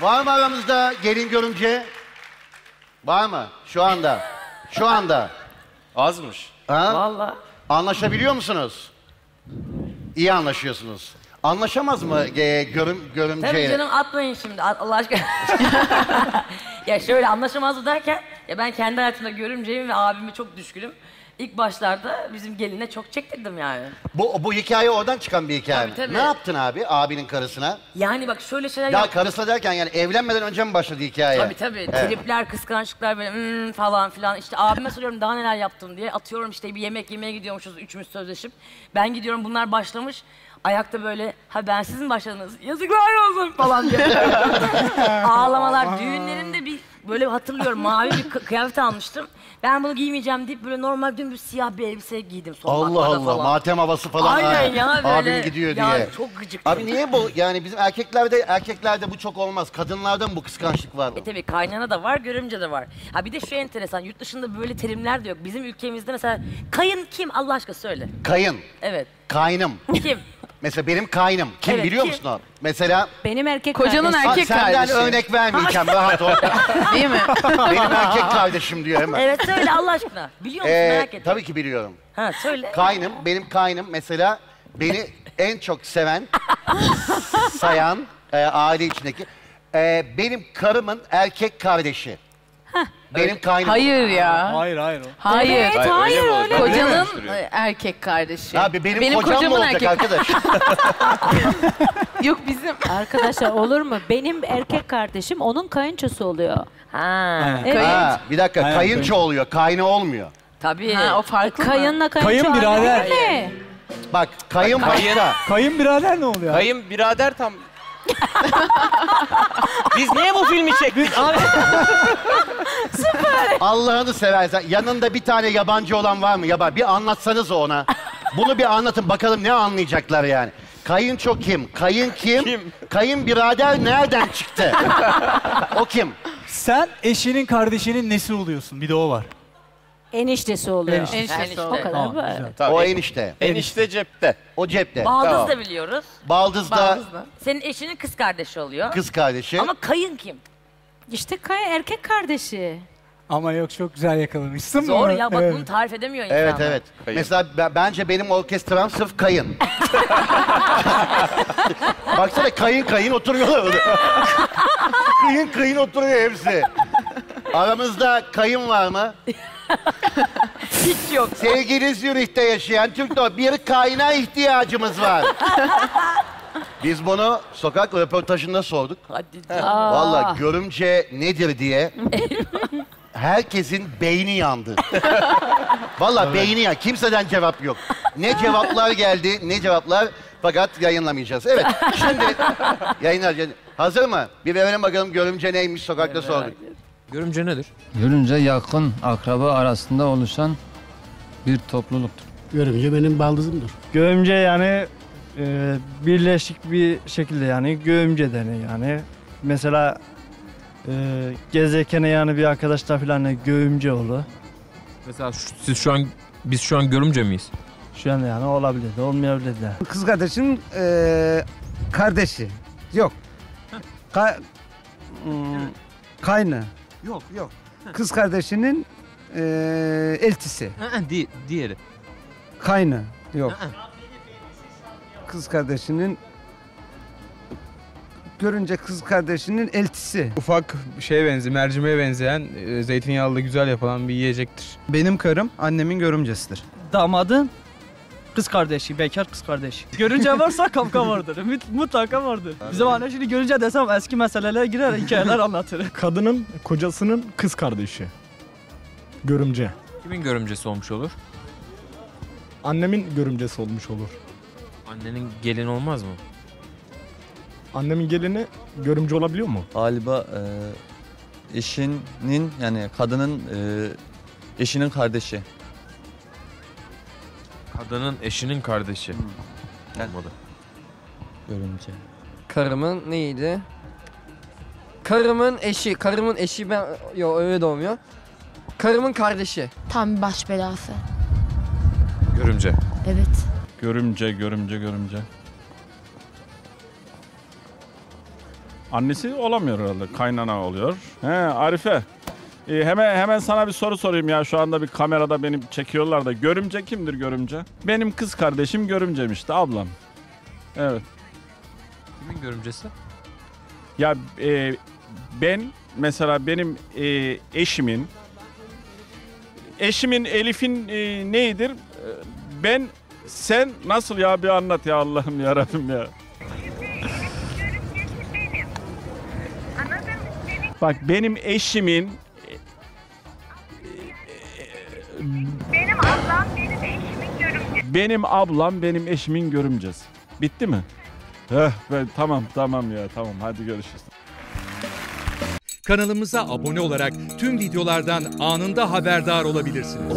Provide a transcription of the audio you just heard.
Var mı aramızda gelin görümce? Var mı? Şu anda. Şu anda. Azmış. Ha? Vallahi. Anlaşabiliyor musunuz? İyi anlaşıyorsunuz. Anlaşamaz mı e, görüm, görümce? Tabii canım atmayın şimdi Allah aşkına. ya şöyle anlaşamazdı derken ya ben kendi hayatımda görümceyim ve abime çok düşkünüm. İlk başlarda bizim geline çok çektirdim yani. Bu, bu hikaye oradan çıkan bir hikaye. Tabii, tabii. Ne yaptın abi abinin karısına? Yani bak şöyle şeyler Ya yap- karısına derken yani evlenmeden önce mi başladı hikaye? Tabii tabii. Evet. Tripler, kıskançlıklar böyle "Hmm" falan filan. İşte abime soruyorum daha neler yaptın diye. Atıyorum işte bir yemek yemeye gidiyormuşuz üçümüz sözleşip. Ben gidiyorum bunlar başlamış. Ayakta böyle ha ben siz mi başladınız? Yazıklar olsun falan diye. Ağlamalar. Düğünlerinde böyle hatırlıyorum mavi bir kı- kıyafet almıştım. Ben bunu giymeyeceğim deyip böyle normal dümdüz siyah bir elbise giydim. Allah sokaklarda Allah falan. matem havası falan. Aynen ya böyle. Abim gidiyor ya, diye. çok gıcık. Abi niye bu yani bizim erkeklerde erkeklerde bu çok olmaz. Kadınlarda mı bu kıskançlık var? E tabii kaynana da var, görümce de var. Ha bir de şu enteresan, yurt dışında böyle terimler de yok. Bizim ülkemizde mesela kayın kim Allah aşkına söyle. Kayın, Evet. kaynım. Kim? Mesela benim kaynım. Kim Evet, biliyor kim? musun o? Mesela Benim erkek Kocanın kardeşim. erkek senden kardeşi. örnek vermeyeceğim rahat ol. Değil mi? benim erkek kardeşim diyor hemen. Evet söyle Allah aşkına. Biliyor musun Ee, merak ettim. tabii ki biliyorum. Ha söyle. Kaynım, benim kaynım mesela beni en çok seven, sayan e, aile içindeki e, benim karımın erkek kardeşi. Benim kaynım. Hayır ya. Hayır hayır. Hayır. Evet, hayır öyle mi öyle. Kocanın e, erkek kardeşi. Abi benim, kocam mı olacak arkadaş? Yok bizim. Arkadaşlar olur mu? Benim erkek kardeşim onun kayınçosu oluyor. Ha. Evet. ha, bir dakika Aynen, kayınço oluyor, kayna olmuyor. Tabii. Ha, o farklı mı? Kayınla kayınço Kayın aynı birader. değil mi? Bak kayın başka. Kayınbirader ne oluyor? Kayın birader tam. Biz niye bu filmi çektik? Allah'ını seversen yanında bir tane yabancı olan var mı? Yabancı. Bir anlatsanız ona. Bunu bir anlatın bakalım ne anlayacaklar yani. Kayınço kim? Kayın kim? Kim? Kayın birader nereden çıktı? o kim? Sen eşinin kardeşinin nesi oluyorsun? Bir de o var. Eniştesi oluyor. Enişte. Eniştesi Enişte. oldu. O kadar Tamam, böyle. güzel. Tabii. O enişte. Enişte cepte. O cepte. Baldız Tamam. da biliyoruz. Baldız da Baldızlı. Senin eşinin kız kardeşi oluyor. kız kardeşi. Ama kayın kim? İşte kay erkek kardeşi. Ama yok çok güzel yakalamışsın. Zor ya bak Evet. bunu tarif edemiyor insan. Evet evet. Kayın. Mesela be- bence benim orkestram sırf kayın. Baksana kayın kayın oturuyorlar orada. kıyın kıyın oturuyor hepsi. Aramızda kayın var mı? Hiç yok. Sevgili Zürih'te yaşayan Türk bir kayna ihtiyacımız var. Biz bunu sokak röportajında sorduk. Hadi. Vallahi görümce nedir diye herkesin beyni yandı. Vallahi beyni ya. Kimseden cevap yok. Ne cevaplar geldi, ne cevaplar fakat yayınlamayacağız. Evet, şimdi yayınlayacağız. Hazır mı? Bir verelim bakalım görümce neymiş sokakta sorduk. Görümce nedir? Görünce yakın akraba arasında oluşan bir topluluktur. Görümce benim baldızımdır. Göğümce yani e, birleşik bir şekilde yani göğümce denir yani. Mesela e, gezerken yani bir arkadaşlar falan yani göğümce olur. Mesela şu- siz şu an biz şu an görümce miyiz? Şu an yani olabilir de olmayabilir de. Kız kardeşin eee, kardeşi. Yok. Ka hmm, kaynı. Yok yok. Kız kardeşinin eee, eltisi. Diğeri. Kaynı. Yok. Kız kardeşinin görünce kız kardeşinin eltisi. Ufak şeye benzeyen, mercimeğe benzeyen, e, zeytinyağlı güzel yapılan bir yiyecektir. Benim karım annemin görümcesidir. Damadın kız kardeşi, bekar kız kardeşi. Görünce varsa kavga vardır. Mut- Mutlaka vardır. Bizim anne şimdi görünce desem eski meselelere girer, hikayeler anlatır. Kadının kocasının kız kardeşi. Görümce. Kimin görümcesi olmuş olur? Annemin görümcesi olmuş olur. Annenin gelini olmaz mı? Annemin gelini görümce olabiliyor mu? Galiba e, eşinin yani kadının e, eşinin kardeşi. Kadının eşinin kardeşi. Yani- Olmadı. Görümce. Karımın neydi? Karımın eşi, karımın eşi ben yok öyle de olmuyor. Karımın kardeşi. Tam bir baş belası. Görümce. Evet. Görümce, görümce, görümce. Annesi olamıyor herhalde. Kaynana oluyor. He Arife. Ee, hemen hemen sana bir soru sorayım ya. Şu anda bir kamerada beni çekiyorlar da. Görümce kimdir görümce? Benim kız kardeşim görümcem işte ablam. Evet. Kimin görümcesi? Ya e, ben mesela benim e, eşimin eşimin Elif'in e, neydir? E, Ben sen nasıl ya bir anlat ya Allah'ım ya Rabbim ya. Bak benim eşimin Benim ablam benim eşimin görümcesi. benim ablam benim eşimin görümcesi. Bitti mi? Heh, ben, tamam tamam ya tamam hadi görüşürüz. Kanalımıza abone olarak tüm videolardan anında haberdar olabilirsiniz.